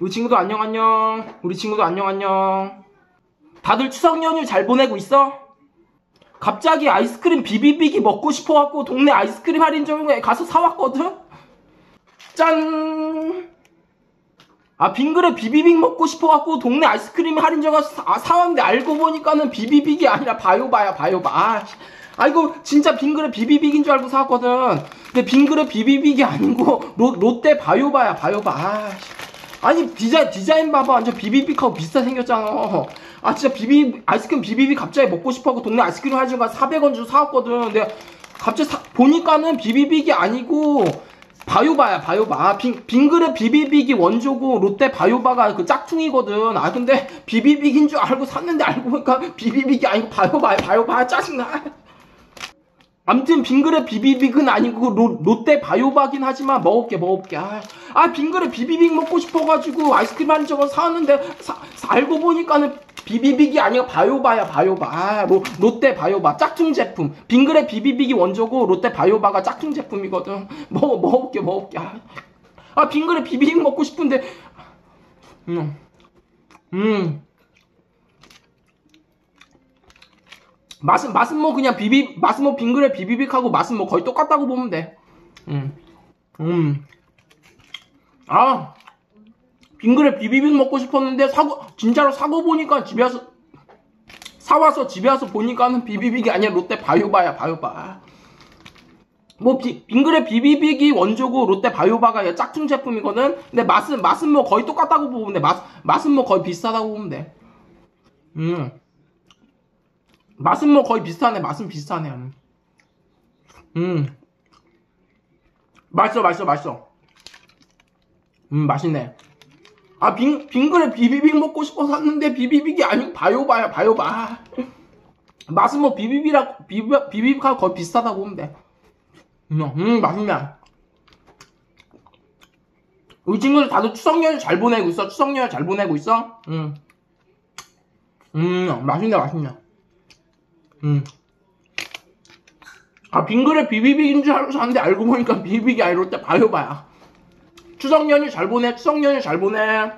우리 친구도 안녕 안녕. 우리 친구도 안녕 안녕. 다들 추석 연휴 잘 보내고 있어? 갑자기 아이스크림 비비빅이 먹고 싶어갖고 동네 아이스크림 할인점에 가서 사왔거든? 짠! 아, 빙그레 비비빅 먹고 싶어갖고 동네 아이스크림 할인점 가서 사, 아, 사왔는데 알고 보니까는 비비빅이 아니라 바요바야, 바요바. 아, 씨. 아, 진짜 빙그레 비비빅인 줄 알고 사왔거든. 근데 빙그레 비비빅이 아니고 로, 롯데 바요바야, 바요바. 아, 씨. 아니 디자인 디자인 봐봐. 완전 비비빅하고 비슷하게 생겼잖아. 아 진짜 비비 아이스크림 비비빅 갑자기 먹고 싶어하고 동네 아이스크림 할인가 400원 주고 사왔거든. 근데 갑자기 사, 보니까는 비비빅이 아니고 바요바야 바요바. 아, 빙, 빙그레 비비빅이 원조고 롯데 바요바가 그 짝퉁이거든. 아 근데 비비빅인 줄 알고 샀는데 알고 보니까 비비빅이 아니고 바요바야 바요바. 짜증나 암튼 빙그레 비비빅은 아니고 로, 롯데 바요바긴 하지만 먹을게 먹을게. 아, 아 빙그레 비비빅 먹고 싶어가지고 아이스크림 한 저거 사왔는데 사, 사- 알고 보니까는 비비빅이 아니라 바요바야 바요바. 아, 로, 롯데 바요바. 짝퉁 제품. 빙그레 비비빅이 원조고 롯데 바요바가 짝퉁 제품이거든. 먹어 먹을게 먹을게. 아, 아 빙그레 비비빅 먹고 싶은데. 음, 음. 맛은 맛은 뭐 그냥 비비 맛은 뭐 빙그레 비비빅하고 맛은 뭐 거의 똑같다고 보면 돼. 음. 음. 아. 빙그레 비비빅 먹고 싶었는데 사고 진짜로 사고 보니까 집에 와서 사와서 집에 와서 보니까는 비비빅이 아니라 롯데 바요바야 바요바. 뭐 비, 빙그레 비비빅이 원조고 롯데 바요바가 짝퉁 제품이거든. 근데 맛은 맛은 뭐 거의 똑같다고 보면 돼. 맛 맛은 뭐 거의 비슷하다고 보면 돼. 음. 맛은 뭐 거의 비슷하네. 맛은 비슷하네. 음. 음. 맛있어, 맛있어, 맛있어. 음, 맛있네. 아, 빙, 빙그레 비비빅 먹고 싶어 샀는데 비비빅이 아니고 바요바야, 바요바. 아. 맛은 뭐 비비빅이랑, 비비, 비비빅하고 거의 비슷하다고 보면 돼. 음, 음, 맛있네. 우리 친구들 다들 추석 연휴 잘 보내고 있어? 추석 연휴 잘 보내고 있어? 음. 음, 맛있네, 맛있네. 음. 아, 빙그레 비비빅인 줄 알고 샀는데 알고 보니까 비비빅이 아니라 롯데 바요바야. 추석 연휴 잘 보내, 추석 연휴 잘 보내.